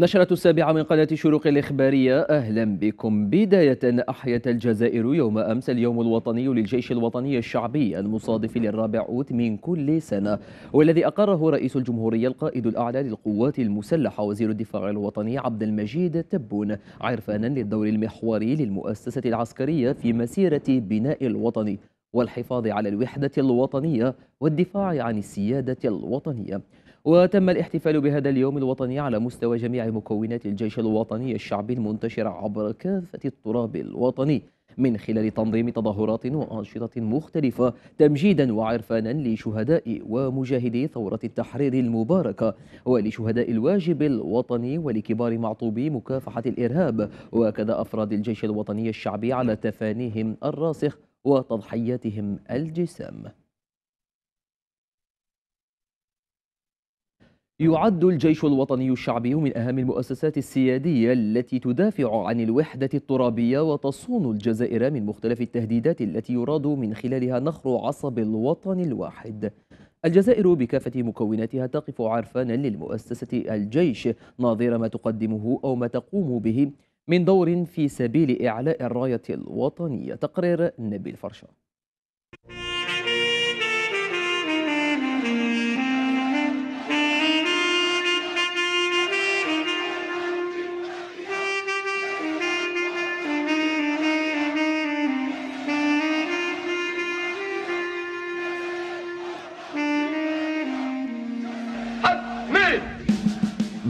نشرة السابعة من قناة شروق الإخبارية. أهلا بكم. بداية أحيت الجزائر يوم أمس. اليوم الوطني للجيش الوطني الشعبي المصادف للرابع أوت من كل سنة والذي أقره رئيس الجمهورية القائد الأعلى للقوات المسلحة وزير الدفاع الوطني عبد المجيد تبون عرفانا للدور المحوري للمؤسسة العسكرية في مسيرة بناء الوطن والحفاظ على الوحدة الوطنية والدفاع عن السيادة الوطنية. وتم الاحتفال بهذا اليوم الوطني على مستوى جميع مكونات الجيش الوطني الشعبي المنتشرة عبر كافة التراب الوطني من خلال تنظيم تظاهرات وأنشطة مختلفة تمجيدا وعرفانا لشهداء ومجاهدي ثورة التحرير المباركة ولشهداء الواجب الوطني ولكبار معطوبي مكافحة الإرهاب وكذا أفراد الجيش الوطني الشعبي على تفانيهم الراسخ وتضحياتهم الجسام. يعد الجيش الوطني الشعبي من أهم المؤسسات السيادية التي تدافع عن الوحدة الترابية وتصون الجزائر من مختلف التهديدات التي يراد من خلالها نخر عصب الوطن الواحد. الجزائر بكافة مكوناتها تقف عرفانا للمؤسسة الجيش ناظر ما تقدمه أو ما تقوم به من دور في سبيل إعلاء الراية الوطنية. تقرير نبيل فرشا.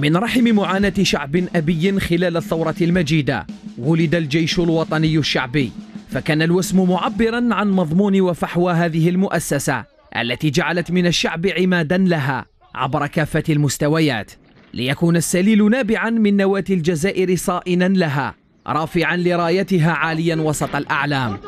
من رحم معاناة شعب أبي خلال الثورة المجيدة ولد الجيش الوطني الشعبي فكان الوسم معبرا عن مضمون وفحوى هذه المؤسسة التي جعلت من الشعب عمادا لها عبر كافة المستويات ليكون السليل نابعا من نواة الجزائر صائنا لها رافعا لرايتها عاليا وسط الأعلام.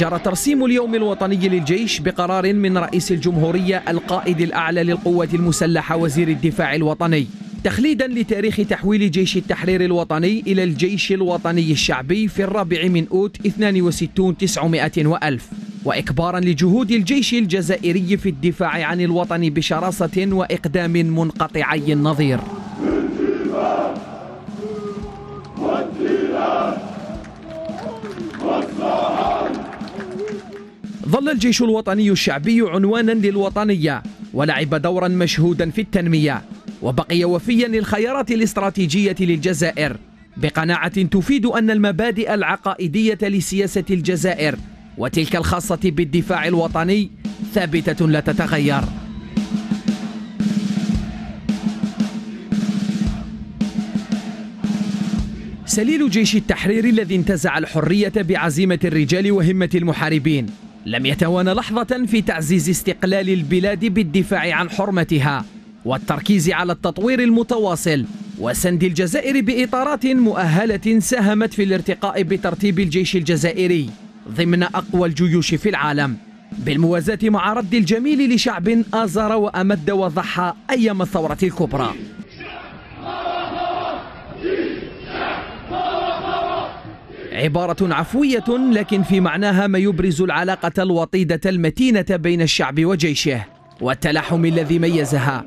جرى ترسيم اليوم الوطني للجيش بقرار من رئيس الجمهورية القائد الأعلى للقوات المسلحة وزير الدفاع الوطني تخليدا لتاريخ تحويل جيش التحرير الوطني إلى الجيش الوطني الشعبي في الرابع من أوت 62 900 وألف وإكبارا لجهود الجيش الجزائري في الدفاع عن الوطن بشراسة وإقدام منقطعي النظير. ظل الجيش الوطني الشعبي عنوانا للوطنية ولعب دورا مشهودا في التنمية وبقي وفيا للخيارات الاستراتيجية للجزائر بقناعة تفيد أن المبادئ العقائدية لسياسة الجزائر وتلك الخاصة بالدفاع الوطني ثابتة لا تتغير. سليل جيش التحرير الذي انتزع الحرية بعزيمة الرجال وهمة المحاربين لم يتوانى لحظة في تعزيز استقلال البلاد بالدفاع عن حرمتها والتركيز على التطوير المتواصل وسند الجزائر بإطارات مؤهلة ساهمت في الارتقاء بترتيب الجيش الجزائري ضمن أقوى الجيوش في العالم بالموازاة مع رد الجميل لشعب آزر وأمد وضحى أيام الثورة الكبرى. عبارة عفوية لكن في معناها ما يبرز العلاقة الوطيدة المتينة بين الشعب وجيشه والتلاحم الذي ميزها.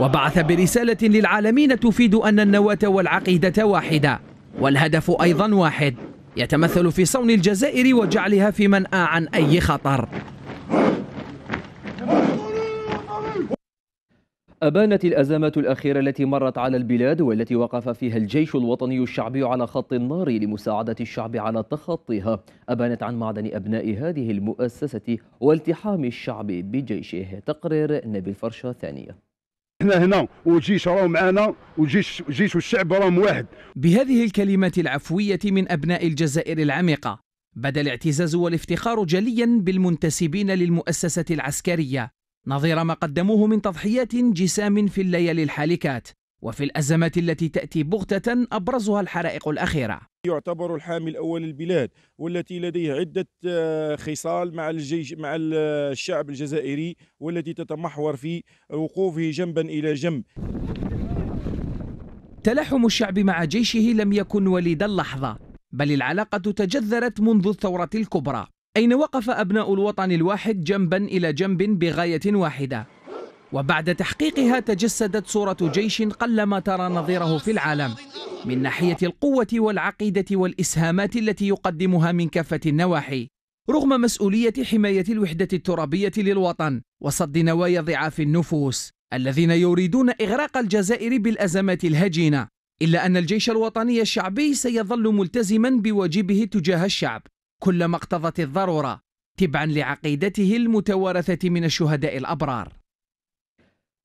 وبعث برسالة للعالمين تفيد أن النواة والعقيدة واحدة والهدف أيضا واحد يتمثل في صون الجزائر وجعلها في منأى عن أي خطر. أبانت الأزمات الأخيرة التي مرت على البلاد والتي وقف فيها الجيش الوطني الشعبي على خط النار لمساعدة الشعب على تخطيها. أبانت عن معدن أبناء هذه المؤسسة والتحام الشعب بجيشه. تقرير نبيل فرشة ثانية. إحنا هنا والجيش راهم معنا والجيش الجيش والشعب راهم واحد. بهذه الكلمات العفوية من أبناء الجزائر العميقة بدأ الاعتزاز والافتخار جليا بالمنتسبين للمؤسسة العسكرية. نظير ما قدموه من تضحيات جسام في الليالي الحالكات وفي الأزمات التي تأتي بغتة أبرزها الحرائق الأخيرة. يعتبر الحامي الأول للبلاد والتي لديه عدة آه، خصال مع الجيش مع الشعب الجزائري والتي تتمحور في وقوفه جنبا إلى جنب. تلاحم الشعب مع جيشه لم يكن وليد اللحظة بل العلاقة تجذرت منذ الثورة الكبرى. أين وقف أبناء الوطن الواحد جنبا إلى جنب بغاية واحدة؟ وبعد تحقيقها تجسدت صورة جيش قلما ترى نظيره في العالم من ناحية القوة والعقيدة والإسهامات التي يقدمها من كافة النواحي رغم مسؤولية حماية الوحدة الترابية للوطن وصد نوايا ضعاف النفوس الذين يريدون إغراق الجزائر بالأزمات الهجينة إلا أن الجيش الوطني الشعبي سيظل ملتزما بواجبه تجاه الشعب. كلما اقتضت الضرورة تبعا لعقيدته المتوارثة من الشهداء الأبرار.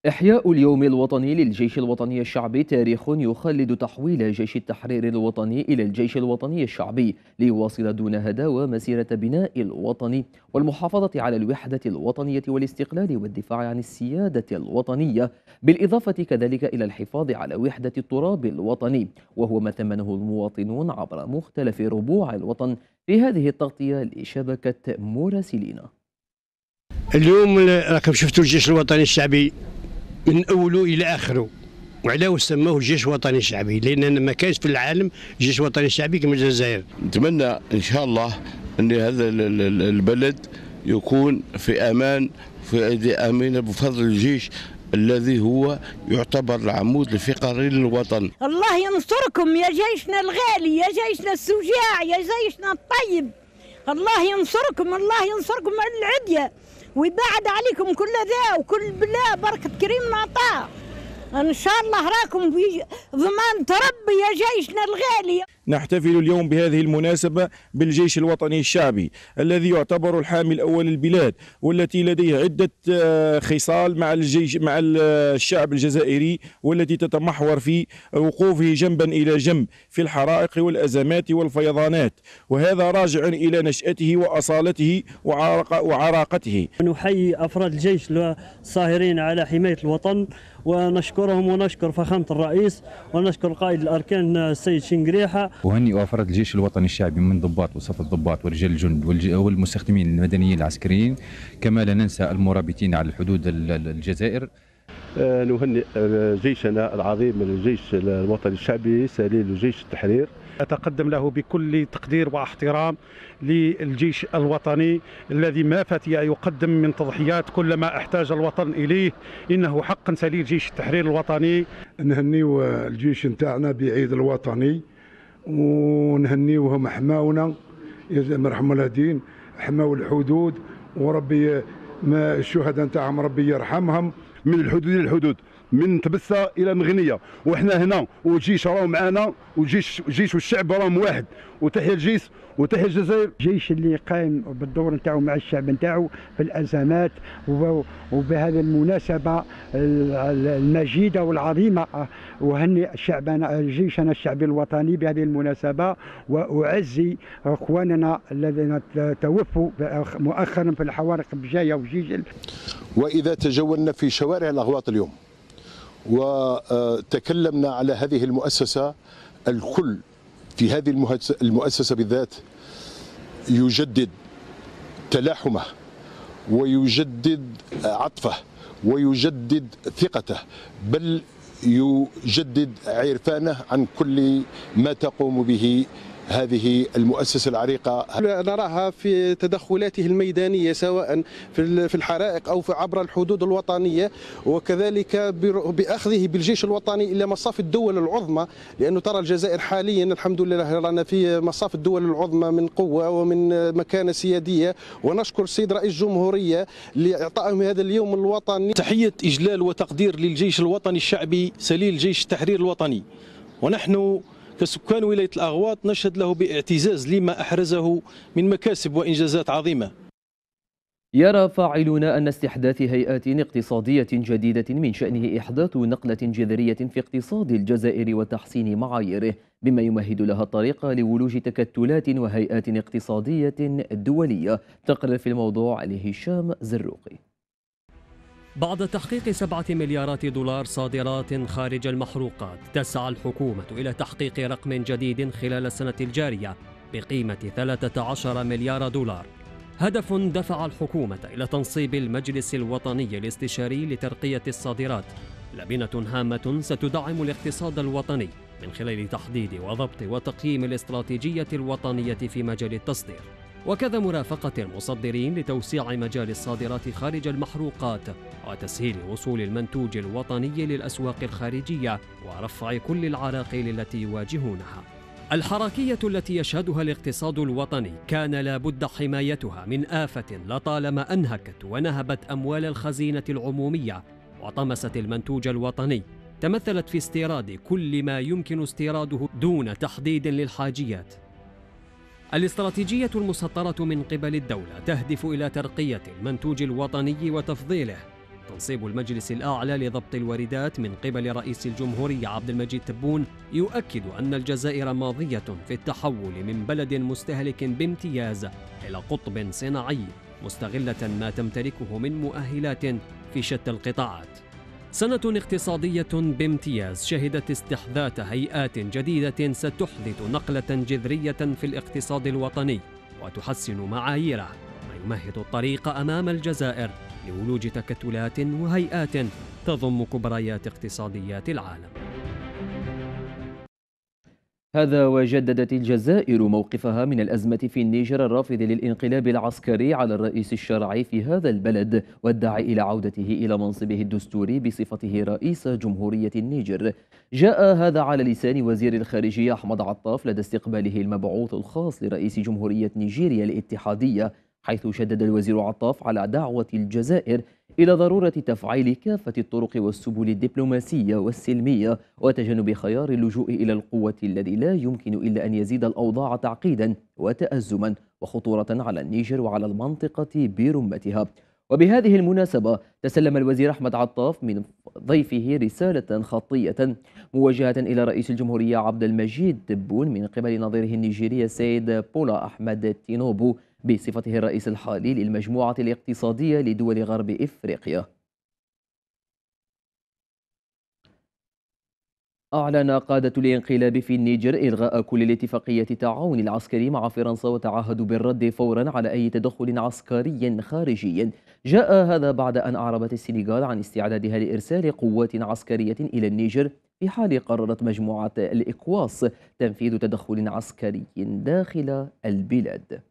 إحياء اليوم الوطني للجيش الوطني الشعبي تاريخ يخلد تحويل جيش التحرير الوطني إلى الجيش الوطني الشعبي ليواصل دون هداوى مسيرة بناء الوطن والمحافظة على الوحدة الوطنية والاستقلال والدفاع عن السيادة الوطنية بالإضافة كذلك إلى الحفاظ على وحدة التراب الوطني وهو ما ثمنه المواطنون عبر مختلف ربوع الوطن. في هذه التغطية لشبكة مراسلين اليوم راكم شفتوا الجيش الوطني الشعبي من اوله إلى آخره. وعلاه سموه الجيش الوطني الشعبي لأن ما كانش في العالم جيش وطني شعبي كما الجزائر. نتمنى إن شاء الله إن هذا البلد يكون في أمان في أيدي امينه بفضل الجيش الذي هو يعتبر العمود الفقري للوطن الله ينصركم يا جيشنا الغالي يا جيشنا الشجاع يا جيشنا الطيب. الله ينصركم الله ينصركم على العدية. ويبعد عليكم كل ذا وكل بلا بركة كريم عطاء إن شاء الله راكم في ضمان تربي يا جيشنا الغالي نحتفل اليوم بهذه المناسبة بالجيش الوطني الشعبي الذي يعتبر الحامي الأول للبلاد والتي لديه عدة آه، خصال مع الجيش مع الشعب الجزائري والتي تتمحور في وقوفه جنبا إلى جنب في الحرائق والأزمات والفيضانات. وهذا راجع إلى نشأته وأصالته وعراقته. نحيي أفراد الجيش الصاهرين على حماية الوطن ونشكرهم ونشكر فخامة الرئيس ونشكر قائد الأركان السيد شنقريحة. أهنئ أفراد الجيش الوطني الشعبي من ضباط وصف الضباط ورجال الجند والمستخدمين المدنيين العسكريين كما لا ننسى المرابطين على الحدود الجزائر. آه، نهنئ جيشنا العظيم الجيش الوطني الشعبي سليل جيش التحرير. أتقدم له بكل تقدير واحترام للجيش الوطني الذي ما فتي يقدم من تضحيات كلما احتاج الوطن إليه. إنه حقا سليل جيش التحرير الوطني. نهنيو الجيش نتاعنا بعيد الوطني ونهنيوهم حماونا. مرحم الهدين حماو الحدود وربي ما الشهداء نتاعهم ربي يرحمهم. من الحدود إلى الحدود من تبسة إلى مغنية. وحنا هنا والجيش راهو معنا وجيش جيش والشعب راهم واحد. وتحيا الجيش وتحيا الجزائر. الجيش اللي قائم بالدور نتاعو مع الشعب نتاعو في الأزمات وبهذه المناسبة المجيدة والعظيمة. اهنئ شعبنا جيشنا الشعبي الوطني بهذه المناسبة. وأعزي إخواننا الذين توفوا مؤخرا في الحوارق بجاية وجيجل وإذا تجولنا في شوارع الأغواط اليوم. وتكلمنا على هذه المؤسسة الكل في هذه المؤسسة بالذات يجدد تلاحمه ويجدد عطفه ويجدد ثقته بل يجدد عرفانه عن كل ما تقوم به هذه المؤسسة العريقة. نراها في تدخلاته الميدانية سواء في الحرائق أو في عبر الحدود الوطنية وكذلك بأخذه بالجيش الوطني إلى مصاف الدول العظمى لأنه ترى الجزائر حاليا الحمد لله رانا في مصاف الدول العظمى من قوة ومن مكانة سيادية. ونشكر السيد رئيس الجمهورية لإعطائهم هذا اليوم الوطني. تحية إجلال وتقدير للجيش الوطني الشعبي سليل جيش التحرير الوطني. ونحن كسكان ولاية الأغواط نشهد له باعتزاز لما أحرزه من مكاسب وإنجازات عظيمة. يرى فاعلون أن استحداث هيئات اقتصادية جديدة من شأنه إحداث نقلة جذرية في اقتصاد الجزائر وتحسين معاييره بما يمهد لها الطريق لولوج تكتلات وهيئات اقتصادية دولية. تقرر في الموضوع لهشام زروقي. بعد تحقيق سبعة مليارات دولار صادرات خارج المحروقات تسعى الحكومة إلى تحقيق رقم جديد خلال السنة الجارية بقيمة 13 مليار دولار. هدف دفع الحكومة إلى تنصيب المجلس الوطني الاستشاري لترقية الصادرات. لبنة هامة ستدعم الاقتصاد الوطني من خلال تحديد وضبط وتقييم الاستراتيجية الوطنية في مجال التصدير. وكذا مرافقة المصدرين لتوسيع مجال الصادرات خارج المحروقات وتسهيل وصول المنتوج الوطني للأسواق الخارجية ورفع كل العراقيل التي يواجهونها. الحركية التي يشهدها الاقتصاد الوطني كان لابد حمايتها من آفة لطالما أنهكت ونهبت أموال الخزينة العمومية وطمست المنتوج الوطني. تمثلت في استيراد كل ما يمكن استيراده دون تحديد للحاجيات. الاستراتيجية المسطرة من قبل الدولة تهدف إلى ترقية المنتوج الوطني وتفضيله. تنصيب المجلس الأعلى لضبط الواردات من قبل رئيس الجمهورية عبد المجيد تبون يؤكد أن الجزائر ماضية في التحول من بلد مستهلك بامتياز إلى قطب صناعي مستغلة ما تمتلكه من مؤهلات في شتى القطاعات. سنة اقتصادية بامتياز شهدت استحداث هيئات جديدة ستحدث نقلة جذرية في الاقتصاد الوطني وتحسن معاييره ما يمهد الطريق أمام الجزائر لولوج تكتلات وهيئات تضم كبريات اقتصاديات العالم. هذا وجددت الجزائر موقفها من الأزمة في النيجر الرافض للانقلاب العسكري على الرئيس الشرعي في هذا البلد والداعي إلى عودته إلى منصبه الدستوري بصفته رئيس جمهورية النيجر. جاء هذا على لسان وزير الخارجية أحمد عطاف لدى استقباله المبعوث الخاص لرئيس جمهورية نيجيريا الاتحادية. حيث شدد الوزير عطاف على دعوة الجزائر إلى ضرورة تفعيل كافة الطرق والسبل الدبلوماسية والسلمية وتجنب خيار اللجوء إلى القوة الذي لا يمكن إلا أن يزيد الأوضاع تعقيدا وتأزما وخطورة على النيجر وعلى المنطقة برمتها. وبهذه المناسبة تسلم الوزير أحمد عطاف من ضيفه رسالة خطية موجهة إلى رئيس الجمهورية عبد المجيد تبون من قبل نظيره النيجيري السيد بولا أحمد تينوبو. بصفته الرئيس الحالي للمجموعة الاقتصادية لدول غرب إفريقيا. أعلن قادة الانقلاب في النيجر إلغاء كل الاتفاقية التعاون العسكري مع فرنسا وتعهدوا بالرد فورا على أي تدخل عسكري خارجي. جاء هذا بعد أن أعربت السنغال عن استعدادها لإرسال قوات عسكرية إلى النيجر في حال قررت مجموعة الإكواس تنفيذ تدخل عسكري داخل البلاد.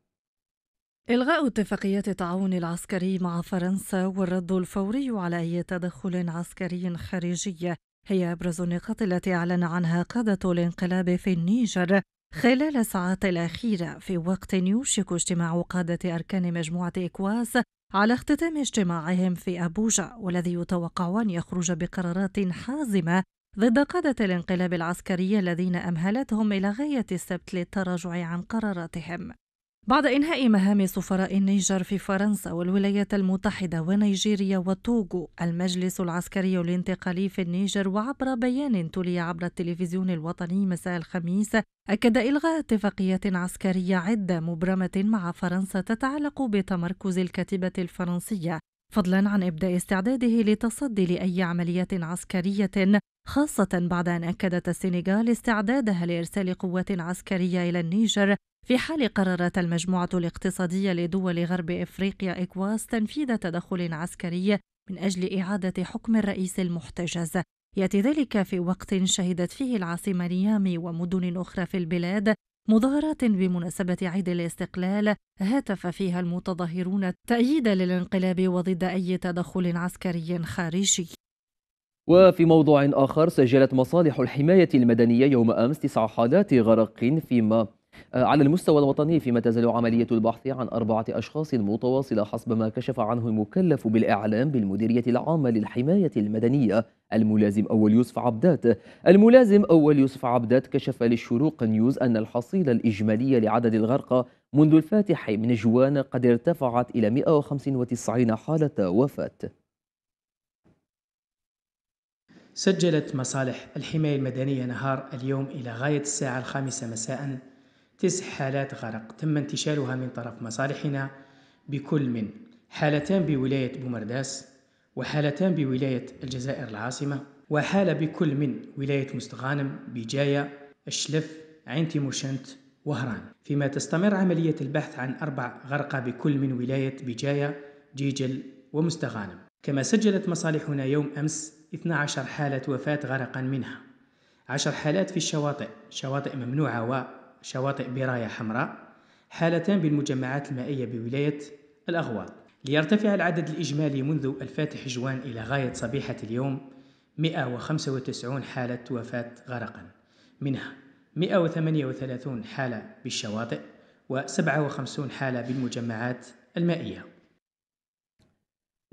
إلغاء اتفاقية التعاون العسكري مع فرنسا والرد الفوري على أي تدخل عسكري خارجي. هي أبرز النقاط التي أعلن عنها قادة الانقلاب في النيجر خلال الساعات الأخيرة. في وقت يوشك اجتماع قادة أركان مجموعة إيكواس على اختتام اجتماعهم في أبوجا والذي يتوقع أن يخرج بقرارات حازمة ضد قادة الانقلاب العسكري الذين أمهلتهم إلى غاية السبت للتراجع عن قراراتهم. بعد إنهاء مهام سفراء النيجر في فرنسا والولايات المتحدة ونيجيريا وتوغو المجلس العسكري الانتقالي في النيجر وعبر بيان تلي عبر التلفزيون الوطني مساء الخميس أكد إلغاء اتفاقيات عسكرية عدة مبرمة مع فرنسا تتعلق بتمركز الكتيبة الفرنسية. فضلا عن إبداء استعداده لتصدي لأي عملية عسكرية خاصة بعد أن أكدت السنغال استعدادها لإرسال قوات عسكرية إلى النيجر في حال قررت المجموعة الاقتصادية لدول غرب إفريقيا إكواس تنفيذ تدخل عسكري من أجل إعادة حكم الرئيس المحتجز. يأتي ذلك في وقت شهدت فيه العاصمة نيامي ومدن أخرى في البلاد مظاهرات بمناسبة عيد الاستقلال هتف فيها المتظاهرون تأييدا للانقلاب وضد أي تدخل عسكري خارجي. وفي موضوع آخر سجلت مصالح الحماية المدنية يوم أمس تسع حالات غرق فيما على المستوى الوطني فيما تزال عملية البحث عن أربعة أشخاص متواصلة حسب ما كشف عنه المكلف بالإعلام بالمديرية العامة للحماية المدنية الملازم أول يوسف عبدات. الملازم أول يوسف عبدات كشف للشروق نيوز أن الحصيلة الإجمالية لعدد الغرقى منذ الفاتح من جوان قد ارتفعت إلى 195 حالة وفاة. سجلت مصالح الحماية المدنية نهار اليوم إلى غاية الساعة الخامسة مساء تسع حالات غرق. تم انتشالها من طرف مصالحنا بكل من حالتان بولاية بومرداس وحالتان بولاية الجزائر العاصمة وحالة بكل من ولاية مستغانم بجاية الشلف عين تيموشنت وهران. فيما تستمر عملية البحث عن أربع غرقى بكل من ولاية بجاية جيجل ومستغانم. كما سجلت مصالحنا يوم أمس 12 حالة وفاة غرقا منها. عشر حالات في الشواطئ. شواطئ ممنوعة وشواطئ براية حمراء حالتان بالمجمعات المائية بولاية الأغواط ليرتفع العدد الإجمالي منذ الفاتح جوان إلى غاية صبيحة اليوم 195 حالة وفاة غرقا. منها 138 حالة بالشواطئ و57 حالة بالمجمعات المائية.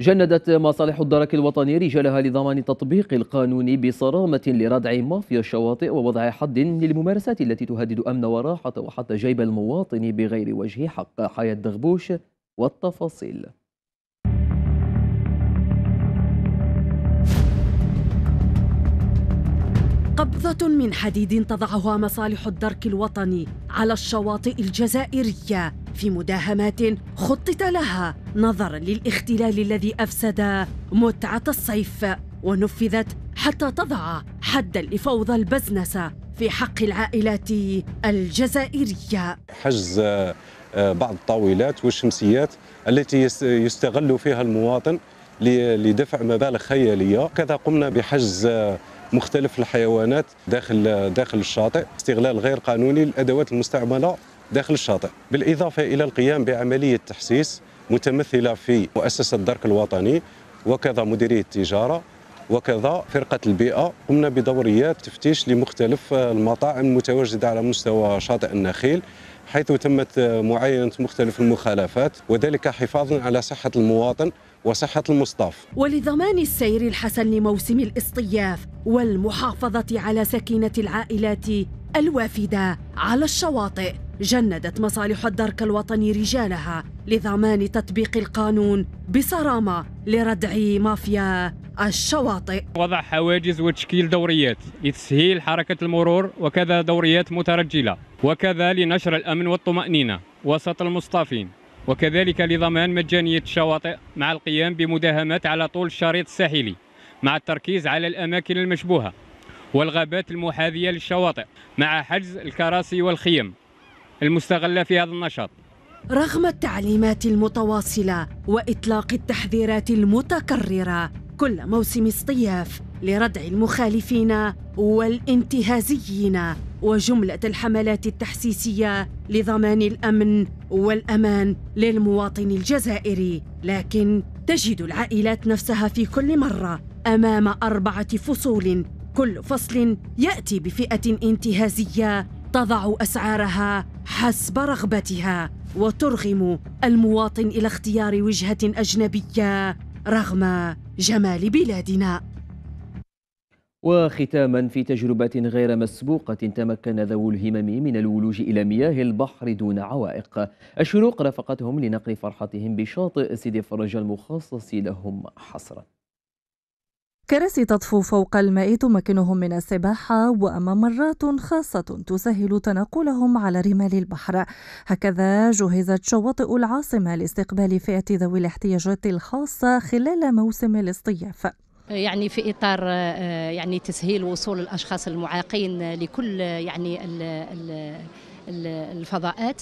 جندت مصالح الدرك الوطني رجالها لضمان تطبيق القانون بصرامة لردع مافيا الشواطئ ووضع حد للممارسات التي تهدد أمن وراحة وحتى جيب المواطن بغير وجه حق حياة دغبوش والتفاصيل. قبضة من حديد تضعها مصالح الدرك الوطني على الشواطئ الجزائرية في مداهمات خطط لها نظرا للاختلال الذي أفسد متعة الصيف ونفذت حتى تضع حدا لفوضى البزنسة في حق العائلات الجزائرية. حجز آه، بعض الطاولات والشمسيات التي يستغل فيها المواطن لدفع مبالغ خيالية. كذا قمنا بحجز آه، مختلف الحيوانات داخل داخل الشاطئ استغلال غير قانوني للأدوات المستعملة داخل الشاطئ. بالإضافة إلى القيام بعملية تحسيس متمثلة في مؤسسة الدرك الوطني وكذا مديرية التجارة وكذا فرقة البيئة قمنا بدوريات تفتيش لمختلف المطاعم المتواجدة على مستوى شاطئ النخيل حيث تمت معاينة مختلف المخالفات وذلك حفاظا على صحة المواطن وصحة المصطاف ولضمان السير الحسن لموسم الاصطياف والمحافظة على سكينة العائلات الوافدة على الشواطئ. جندت مصالح الدرك الوطني رجالها لضمان تطبيق القانون بصرامة لردع مافيا الشواطئ. وضع حواجز وتشكيل دوريات لتسهيل حركة المرور وكذا دوريات مترجلة وكذا لنشر الأمن والطمأنينة وسط المصطافين وكذلك لضمان مجانية الشواطئ مع القيام بمداهمات على طول الشريط الساحلي. مع التركيز على الأماكن المشبوهة والغابات المحاذية للشواطئ مع حجز الكراسي والخيم المستغلة في هذا النشاط. رغم التعليمات المتواصلة وإطلاق التحذيرات المتكررة كل موسم اصطياف لردع المخالفين والانتهازيين وجملة الحملات التحسيسية لضمان الأمن والأمان للمواطن الجزائري لكن تجد العائلات نفسها في كل مرة أمام أربعة فصول. كل فصل يأتي بفئة انتهازية تضع أسعارها حسب رغبتها وترغم المواطن إلى اختيار وجهة أجنبية رغم جمال بلادنا. وختاما في تجربة غير مسبوقة تمكن ذوو الهمم من الولوج إلى مياه البحر دون عوائق. الشروق رافقتهم لنقل فرحتهم بشاطئ سيدي فرج المخصص لهم حصرا. كراسي تطفو فوق الماء تمكنهم من السباحة وممرات خاصة تسهل تنقلهم على رمال البحر. هكذا جهزت شواطئ العاصمة لاستقبال فئة ذوي الاحتياجات الخاصة خلال موسم الاصطياف. يعني في إطار آه، يعني تسهيل وصول الأشخاص المعاقين لكل يعني الفضاءات.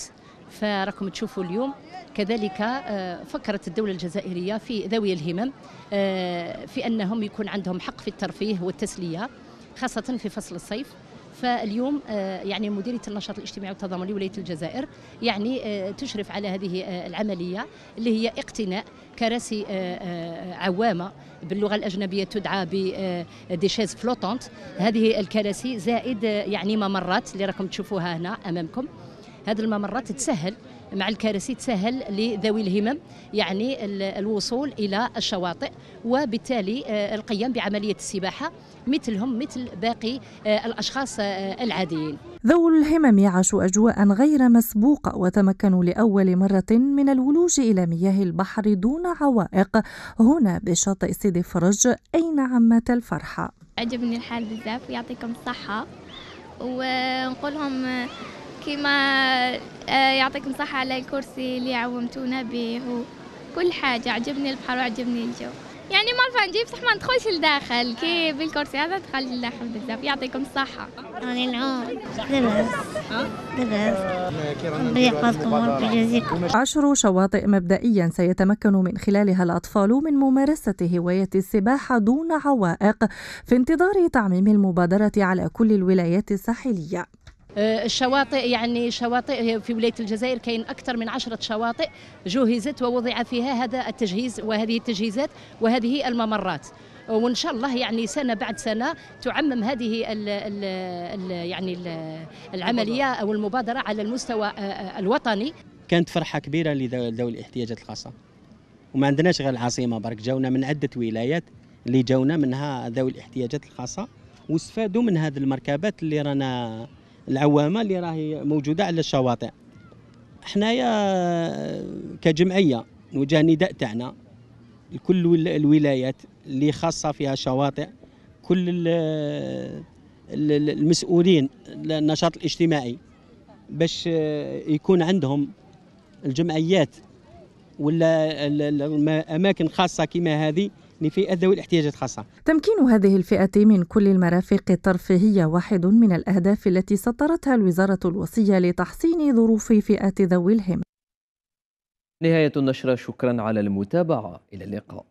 فراكم تشوفوا اليوم. كذلك آه، فكرت الدولة الجزائرية في ذوي الهمم آه، في أنهم يكون عندهم حق في الترفيه والتسلية خاصة في فصل الصيف. فاليوم آه، يعني مديرية النشاط الاجتماعي والتضامن لولاية الجزائر يعني تشرف على هذه العملية اللي هي اقتناء كراسي عوامة باللغة الأجنبية تدعى ب des chaises flottantes هذه الكراسي زائد يعني ممرات اللي راكم تشوفوها هنا أمامكم. هذه الممرات تسهل مع الكراسي تسهل لذوي الهمم يعني الوصول إلى الشواطئ وبالتالي آه، القيام بعملية السباحة مثلهم مثل باقي آه، الأشخاص آه، العاديين. ذو الهمم عاشوا اجواء غير مسبوقة وتمكنوا لأول مرة من الولوج إلى مياه البحر دون عوائق هنا بشاطئ سيدي فرج أين عمت الفرحة. عجبني الحال بزاف ويعطيكم الصحة ونقولهم كيما آه، يعطيكم صحة على الكرسي اللي عومتونا به. كل حاجة عجبني البحر وعجبني الجو. يعني ما نجيب بصح ما ندخلش لداخل. كي بالكرسي هذا دخل لداخل بزاف. يعطيكم الصحة. راني نعوم لاباس لاباس ربي يحفظكم وربي يجازيكم. عشر شواطئ مبدئيا سيتمكن من خلالها الأطفال من ممارسة هواية السباحة دون عوائق في انتظار تعميم المبادرة على كل الولايات الساحلية. آه، الشواطئ يعني شواطئ في ولاية الجزائر كاين أكثر من عشرة شواطئ جهزت ووضع فيها هذا التجهيز وهذه التجهيزات وهذه الممرات. وإن شاء الله يعني سنة بعد سنة تعمم هذه ال ال ال يعني ال العملية أو المبادرة على المستوى آه، آه، الوطني. كانت فرحة كبيرة لذوي الاحتياجات الخاصة. وما عندناش غير العاصمة برك جاونا من عدة ولايات اللي جاونا منها ذوي الاحتياجات الخاصة واستفادوا من هذه المركبات اللي رانا العوامة اللي راهي موجودة على الشواطئ. حنايا كجمعية نوجه نداء تاعنا لكل الولايات اللي خاصة فيها شواطئ كل المسؤولين النشاط الاجتماعي باش يكون عندهم الجمعيات ولا الاماكن خاصة كما هذه لفئة ذوي الاحتياجات الخاصة تمكين هذه الفئة من كل المرافق الترفيهية واحد من الأهداف التي سطرتها الوزارة الوصية لتحسين ظروف فئة ذوي الهم نهاية النشرة شكرا على المتابعة. إلى اللقاء.